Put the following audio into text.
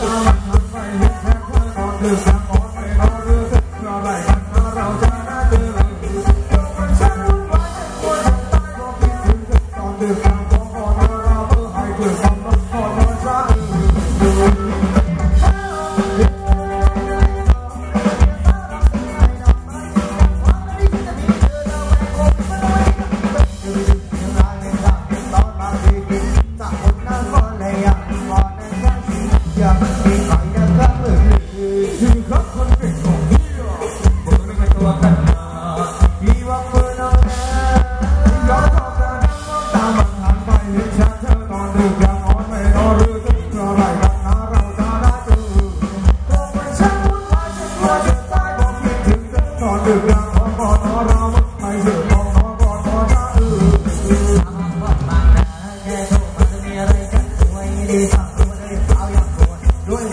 I'm Thank you. Người